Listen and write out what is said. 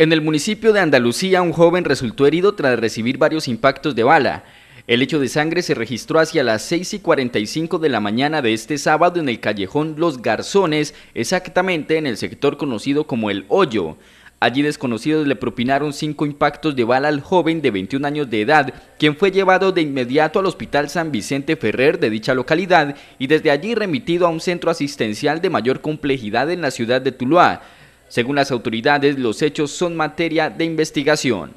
En el municipio de Andalucía, un joven resultó herido tras recibir varios impactos de bala. El hecho de sangre se registró hacia las 6 y 45 de la mañana de este sábado en el callejón Los Garzones, exactamente en el sector conocido como El Hoyo. Allí desconocidos le propinaron cinco impactos de bala al joven de 21 años de edad, quien fue llevado de inmediato al Hospital San Vicente Ferrer de dicha localidad y desde allí remitido a un centro asistencial de mayor complejidad en la ciudad de Tuluá. Según las autoridades, los hechos son materia de investigación.